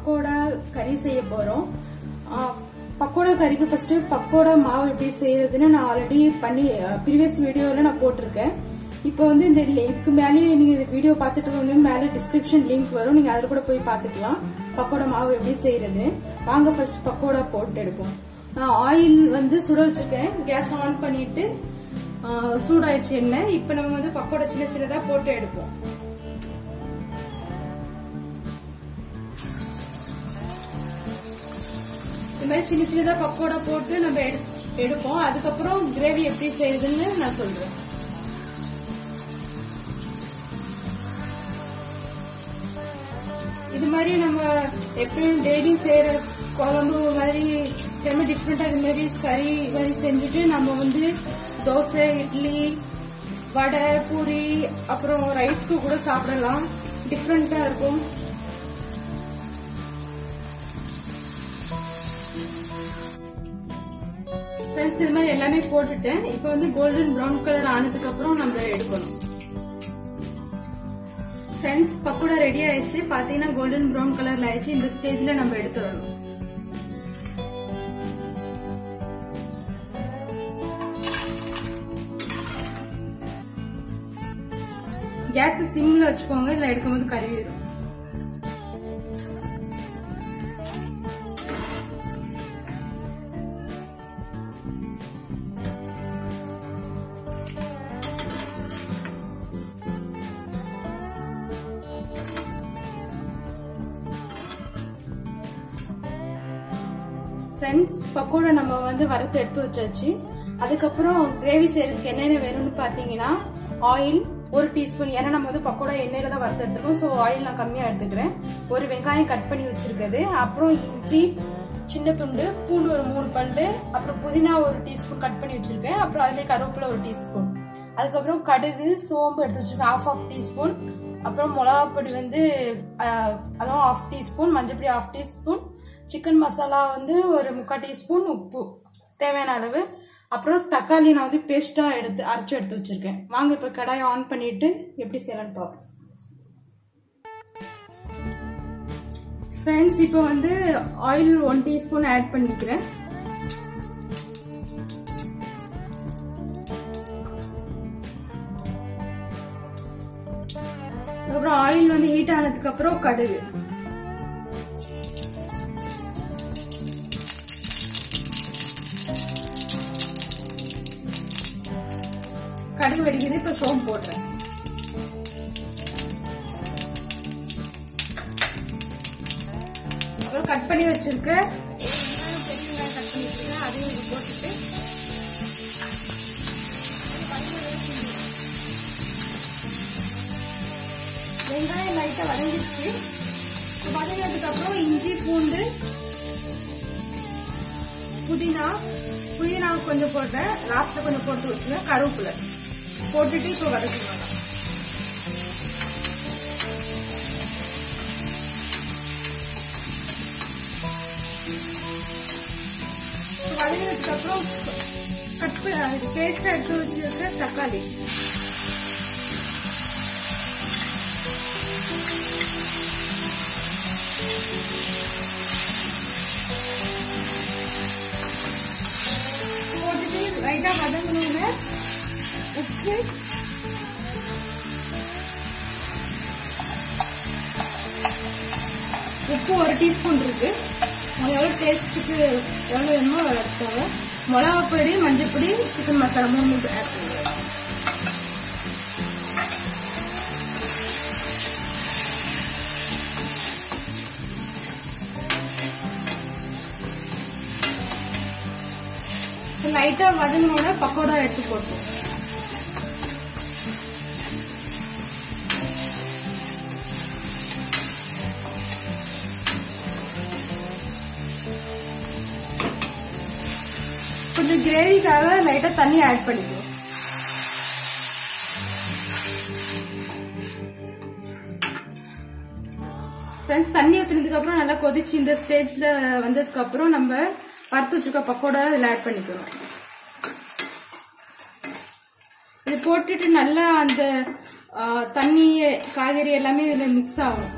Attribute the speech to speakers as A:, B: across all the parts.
A: பக்கோடா கறி செய்ய போறோம். பக்கோடா கறிக்கு ஃபர்ஸ்ட் பக்கோடா மாவு எப்படி செய்யறதுன்னு நான் ஆல்ரெடி பண்ணி ப்ரீவியஸ் வீடியோல நான் போட்டிருக்கேன். இப்போ வந்து இந்த இதுக்கு மேலேயே நீங்க இந்த வீடியோ பார்த்துட்டு வந்து மேலே டிஸ்கிரிப்ஷன் லிங்க் வரும். நீங்க அதில் கூட போய் பார்த்துக்கலாம். பக்கோடா மாவு எப்படி செய்யறது. வாங்க ஃபர்ஸ்ட் பக்கோடா போட்டு எடுப்போம். நான் ஆயில் வந்து சுட வச்சிருக்கேன். கேஸ் ஆன் பண்ணிட்டு சூடாயிடுச்சு எண்ணெய். இப்போ நம்ம வந்து பக்கோடா சின்ன சின்னதா போட்டு எடுப்போம். மாதிரி சின்ன சின்னதா பக்கோடா போட்டு நம்ம எடு- எடுப்போம். அதுக்கப்புறம் கிரேவி எப்படி செய்யுதுன்னு நான் சொல்றேன். இது மாதிரி நம்ம எப்பயும் டெய்லி செய்யற குழம்பு மாதிரி எல்லாமே டிஃப்ரெண்டா இது மாதிரி கறி மாதிரி செஞ்சுட்டு நம்ம வந்து தோசை இட்லி வடை பூரி அப்புறம் ரைஸ்க்கு கூட சாப்பிடலாம். டிஃப்ரெண்டா இருக்கும். ஃப்ரெண்ட்ஸ் இது மாதிரி எல்லாமே போட்டுட்டேன். இப்போ வந்து கோல்டன் ப்ரௌன் கலர் ஆனதுக்கு அப்புறம் நம்ம எடுக்கணும். ஃப்ரெண்ட்ஸ் பக்கோடா ரெடி ஆயிடுச்சு. பாத்தீங்கன்னா கோல்டன் ப்ரௌன் கலர்ல ஆயிடுச்சு. இந்த ஸ்டேஜ்ல நம்ம எடுத்துடணும். கேஸ் சிம்ல வச்சுக்கோங்க. இதுல எடுக்கும்போது கருவிடும் ஃப்ரெண்ட்ஸ் பக்கோடா நம்ம வந்து வறுத்து எடுத்து வச்சாச்சு. அதுக்கப்புறம் கிரேவி செய்யறதுக்கு என்னென்ன வேணும்னு பார்த்தீங்கன்னா ஆயில் ஒரு டீஸ்பூன் ஏன்னா நம்ம வந்து பக்கோடா எண்ணெயில தான் வறுத்து எடுத்துருக்கோம். ஸோ ஆயில் நான் கம்மியாக எடுத்துக்கிறேன். ஒரு வெங்காயம் கட் பண்ணி வச்சிருக்கிறது. அப்புறம் இஞ்சி சின்ன துண்டு பூண்டு ஒரு மூணு பல்லு அப்புறம் புதினா ஒரு டீஸ்பூன் கட் பண்ணி வச்சிருக்கேன். அப்புறம் அதுலேயே கருவேப்பிலை ஒரு டீஸ்பூன் அதுக்கப்புறம் கடுகு சோம்பு எடுத்து வச்சிருக்கேன். ஹாஃப் ஆஃப் டீஸ்பூன் அப்புறம் மிளகாப்பொடி வந்து அதுவும் ஆஃப் டீஸ்பூன் மஞ்சப்பொடி ஆஃப் டீஸ்பூன் சிக்கன் மசாலா வந்து ஒரு முக்கால் டீஸ்பூன் உப்பு தேவையான அளவு. அப்புறம் தக்காளி நான் வந்து பேஸ்ட்டாக எடுத்து அரைச்சி எடுத்து வச்சுருக்கேன். வாங்க இப்போ கடாயை ஆன் பண்ணிவிட்டு எப்படி செய்யலாம்னு பார்ப்போம். ஃப்ரெண்ட்ஸ் இப்போ வந்து ஆயில் ஒன் டீஸ்பூன் ஆட் பண்ணிக்கிறேன். அதுக்கப்புறம் ஆயில் வந்து ஹீட் ஆனதுக்கு அப்புறம் கடுகு. கடுகு வெடிக்குது இப்ப சோம்பு போடுறேன் அப்புறம் கட் பண்ணி வச்சிருக்க பெரிய வெங்காயம் கட் பண்ணி வச்சிருக்கேன் அதையும் இது போட்டுட்டு வெங்காயம் லைட்டா வதங்கிடுச்சு. இப்ப வதங்கினதுக்கு அப்புறம் இஞ்சி பூண்டு புதினா புதினா கொஞ்சம் போட்டேன் லாஸ்ட்ல கொஞ்சம் போட்டு வச்சுருவேன் கருவேப்பிலை. போட்டுட்டு இப்போ வதக்கிடுவேன் வதங்கினதுக்கு அப்புறம் கட் பேஸ்டா எடுத்து வச்சிருக்க தக்காளி. உப்பு ஒரு டீஸ்பூன் இருக்கு. உங்களோட எவ்வளோ டேஸ்ட்டுக்கு எவ்வளோ வேணுமோ எடுத்துக்கோங்க மிளகா பொடி மஞ்சள் பொடி சிக்கன் மசாலா மூணு ஆட் பண்ணுங்க லைட்டா வதங்கினோட பக்கோடா எடுத்து போட்டோம் கிரேவிக்காக லைட்டா தண்ணி ஆட் பண்ணிக்குவோம் ஃப்ரெண்ட்ஸ் தண்ணி ஊற்றுனதுக்கப்புறம் நல்லா கொதிச்சு இந்த ஸ்டேஜ்ல வந்ததுக்கு அப்புறம் நம்ம வறுத்து வச்சிருக்க பக்கோடா இதுல ஆட் பண்ணிக்கிறோம். இது போட்டுட்டு நல்லா அந்த தண்ணி காய்கறி எல்லாமே இதுல மிக்ஸ் ஆகும்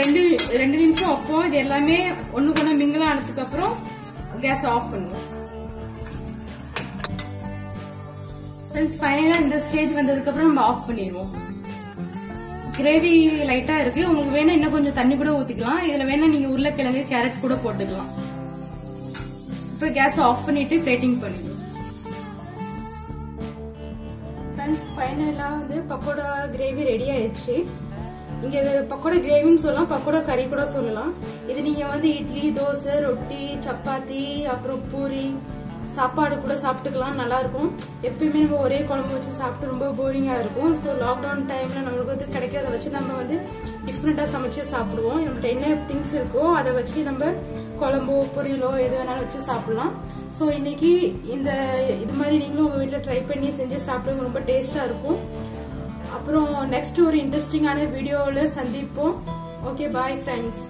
A: ரெண்டு ரெண்டு நிமிஷம் வைப்போம் இது எல்லாமே ஒண்ணு கொண்டு மிங்கிள் ஆனதுக்கு அப்புறம் கேஸ் ஆஃப் பண்ணுவோம் ஃப்ரெண்ட்ஸ் ஃபைனலாக இந்த ஸ்டேஜ் வந்ததுக்கு அப்புறம் நம்ம ஆஃப் பண்ணிடுவோம். கிரேவி லைட்டா இருக்கு. உங்களுக்கு வேணா இன்னும் கொஞ்சம் தண்ணி கூட ஊத்திக்கலாம். இதுல வேணா நீங்க உருளைக்கிழங்கு கேரட் கூட போட்டுக்கலாம். இப்ப கேஸ் ஆஃப் பண்ணிட்டு பிளேட்டிங் பண்ணிடுவோம் ஃப்ரெண்ட்ஸ் ஃபைனலா வந்து பக்கோடா கிரேவி ரெடி ஆயிடுச்சு. நீங்க இது பக்கோடா கிரேவின்னு சொல்லலாம் பக்கோடா கறி கூட சொல்லலாம். இது நீங்க வந்து இட்லி தோசை ரொட்டி சப்பாத்தி அப்புறம் பூரி சாப்பாடு கூட சாப்பிட்டுக்கலாம் நல்லா இருக்கும். எப்பயுமே நம்ம ஒரே குழம்பு வச்சு சாப்பிட்டு ரொம்ப போரிங்கா இருக்கும். ஸோ லாக்டவுன் டைம்ல நம்மளுக்கு வந்து கிடைக்கிறத வச்சு நம்ம வந்து டிஃப்ரெண்டா சமைச்சு சாப்பிடுவோம். நம்மகிட்ட என்ன திங்ஸ் இருக்கோ அதை வச்சு நம்ம குழம்போ பொரியலோ எது வேணாலும் வச்சு சாப்பிடலாம். ஸோ இன்னைக்கு இந்த இது மாதிரி நீங்களும் உங்க வீட்டில் ட்ரை பண்ணி செஞ்சு சாப்பிடுங்க. ரொம்ப டேஸ்டா இருக்கும். அப்புறம் நெக்ஸ்ட் ஒரு இன்ட்ரெஸ்டிங்கான வீடியோவில் சந்திப்போம். Okay bye friends